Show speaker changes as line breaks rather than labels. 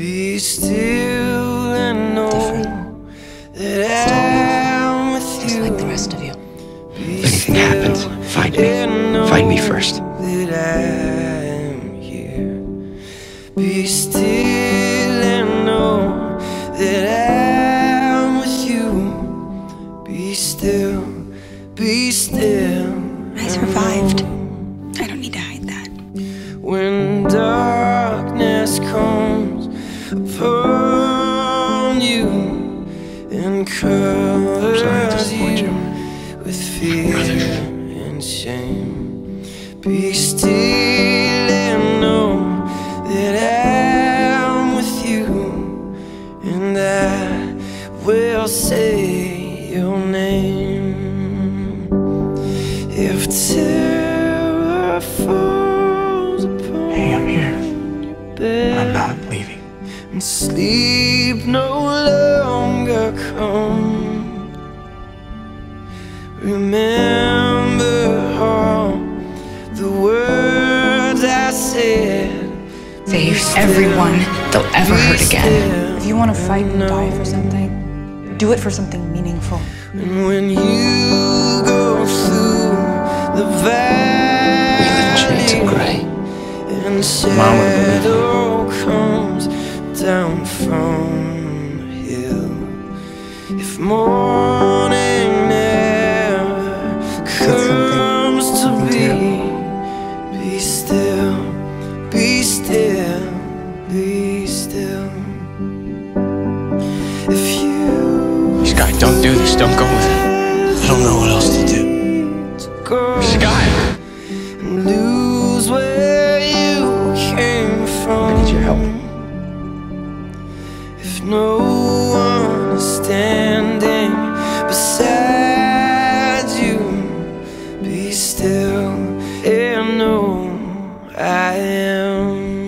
Be still and know Different. that I'm with you. Just like the rest
of you.
Anything happens, find me. Find me first. That I'm here. Be still and know that I'm with you. Be still, be still. I survived. Upon you and covers you. with fear and shame, be still and know that I'm with you and I will say your name. And sleep no longer come. Remember all the words I said.
Save everyone they'll ever hurt again.
If you want to fight and die for something,
do it for something meaningful.
And when you go through the We live in shades of valley gray. and Mama If morning never comes to be, be still, be still, be still. If you Sky,
don't do this. Don't go with
it. I don't know what else to do. Sky! lose where you came from. I need your help. If no standing beside you, be still and know I am.